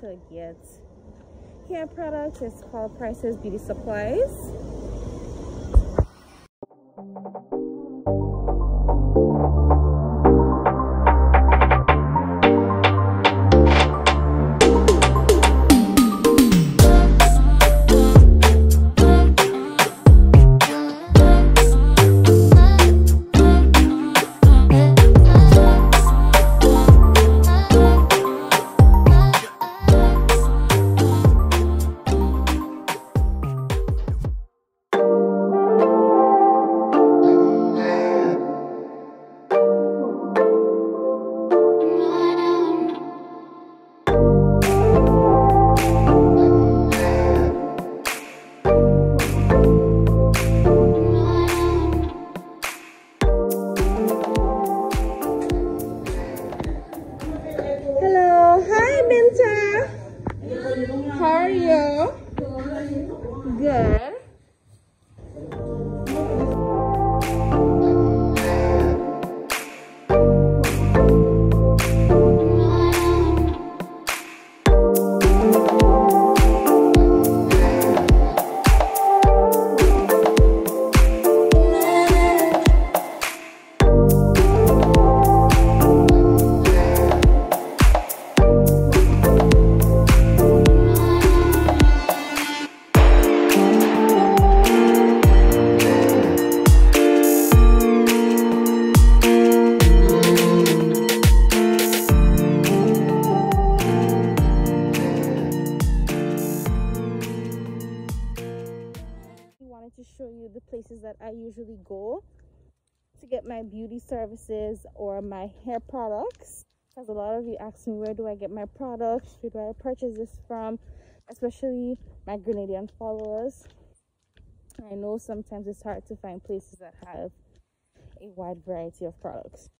To get hair products. It's called Priceless Beauty Supplies. Beauty services or my hair products because a lot of you ask me where do I get my products, where do I purchase this from, especially my Grenadian followers. I know sometimes it's hard to find places that have a wide variety of products.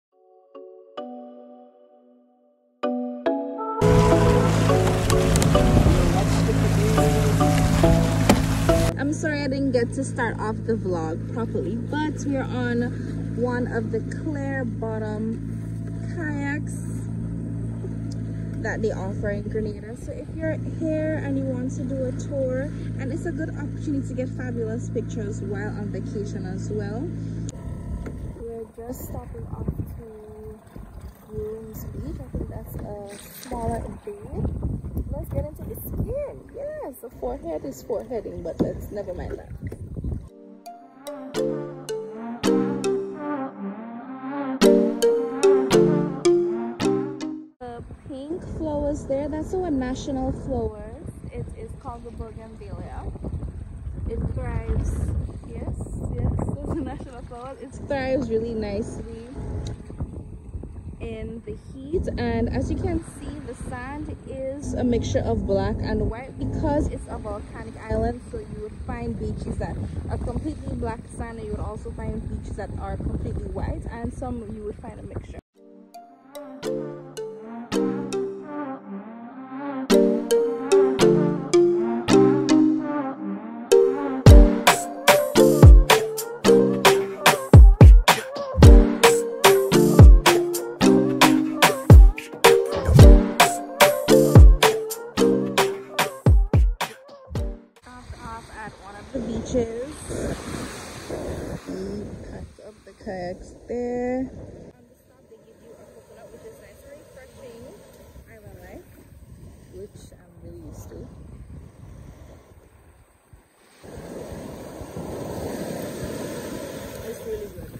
I'm sorry I didn't get to start off the vlog properly, but we're on one of the clear bottom kayaks that they offer in Grenada. So if you're here and you want to do a tour and it's a good opportunity to get fabulous pictures while on vacation as well. We're just stopping off to Grooms Beach. I think that's a smaller bay let's get into the skin. Yes the forehead is foreheading but let's never mind that there. That's our national flowers. It is called the bougainvillea. It thrives. Yes, yes, it's a national flower. It thrives really nicely in the heat and as you can see the sand is a mixture of black and white because it's a volcanic island so you would find beaches that are completely black sand and you would also find beaches that are completely white and some you would find a mixture Mm, kayaks there. On the stop, they give you a coconut, which is nice and refreshing island life, which I'm really used to. It's really good.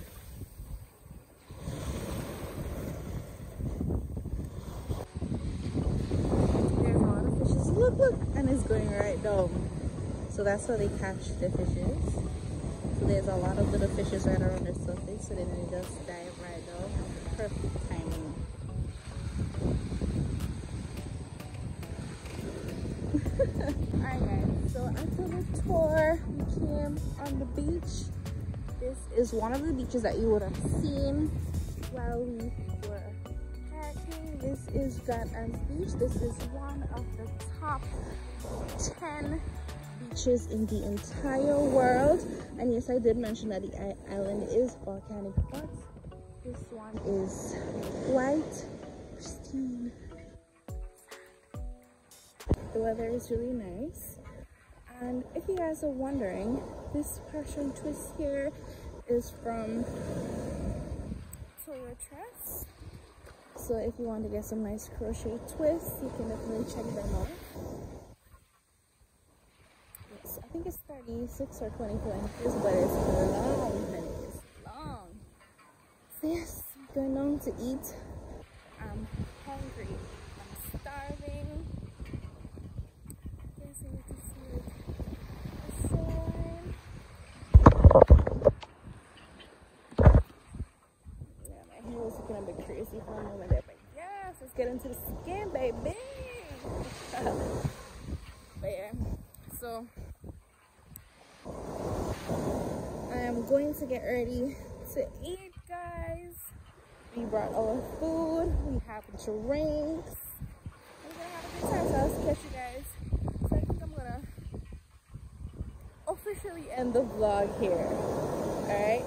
There's a lot of fishes. Look, look, and it's going right down. So that's how they catch the fishes. So there's a lot of little fishes right around the surface. So they just dive right down. Perfect timing. Alright guys, so after the tour, we came on the beach. This is one of the beaches that you would have seen while we were kayaking. This is Grand Anse Beach. This is one of the top 10 beaches in the entire world. And yes i did mention that the island is volcanic but this one is white pristine. The weather is really nice. And if you guys are wondering this passion twist here is from Toyo Tress so if you want to get some nice crochet twists you can definitely check them out think it's 36 or 24 inches, but it's long, honey. It's long. I'm going on to eat. I'm hungry. I'm starving. I looking a bit crazy for a moment there, but yes, let's get into the skin, baby. but yeah, so I'm going to get ready to eat, guys. We brought our food. We have drinks. We're gonna have a good time, so I'll catch you guys. So I think I'm gonna officially end the vlog here. Alright?